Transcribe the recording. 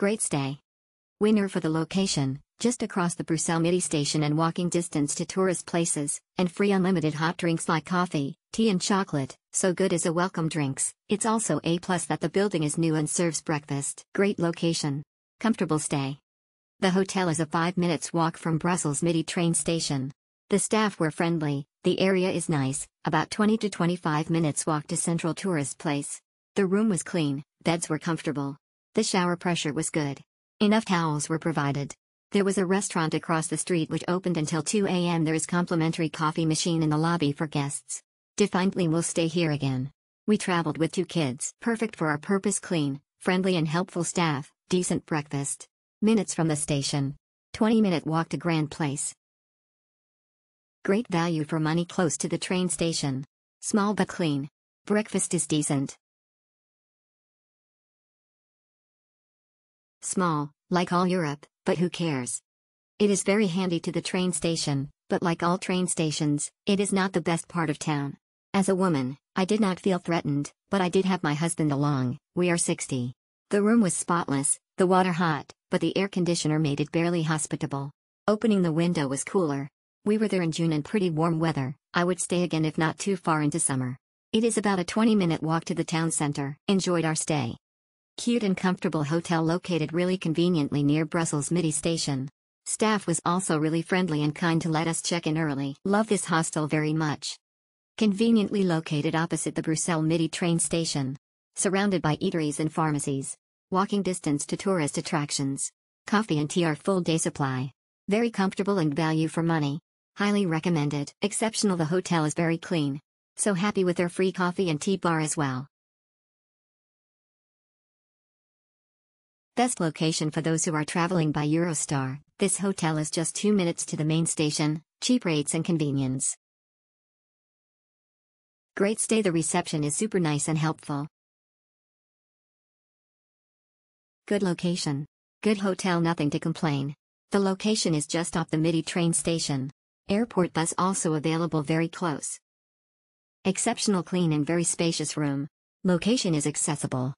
Great stay. Winner for the location, just across the Bruxelles Midi station and walking distance to tourist places, and free unlimited hot drinks like coffee, tea and chocolate, so good as a welcome drinks. It's also A plus that the building is new and serves breakfast. Great location. Comfortable stay. The hotel is a 5 minutes walk from Brussels Midi train station. The staff were friendly, the area is nice, about 20 to 25 minutes walk to central tourist place. The room was clean, beds were comfortable. The shower pressure was good. Enough towels were provided. There was a restaurant across the street which opened until 2 a.m. There is complimentary coffee machine in the lobby for guests. Definitely will stay here again. We traveled with two kids. Perfect for our purpose clean, friendly and helpful staff, decent breakfast. Minutes from the station. 20 minute walk to Grand Place. Great value for money close to the train station. Small but clean. Breakfast is decent. Small, like all Europe, but who cares? It is very handy to the train station, but like all train stations, it is not the best part of town. As a woman, I did not feel threatened, but I did have my husband along, we are 60. The room was spotless, the water hot, but the air conditioner made it barely hospitable. Opening the window was cooler. We were there in June and pretty warm weather, I would stay again if not too far into summer. It is about a 20 minute walk to the town center. Enjoyed our stay. Cute and comfortable hotel located really conveniently near Brussels Midi station. Staff was also really friendly and kind to let us check in early. Love this hostel very much. Conveniently located opposite the Bruxelles Midi train station. Surrounded by eateries and pharmacies. Walking distance to tourist attractions. Coffee and tea are full day supply. Very comfortable and value for money. Highly recommended. Exceptional the hotel is very clean. So happy with their free coffee and tea bar as well. Best location for those who are traveling by Eurostar, this hotel is just 2 minutes to the main station, cheap rates and convenience. Great stay the reception is super nice and helpful. Good location. Good hotel nothing to complain. The location is just off the Midi train station. Airport bus also available very close. Exceptional clean and very spacious room. Location is accessible.